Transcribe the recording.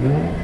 Mm-hmm.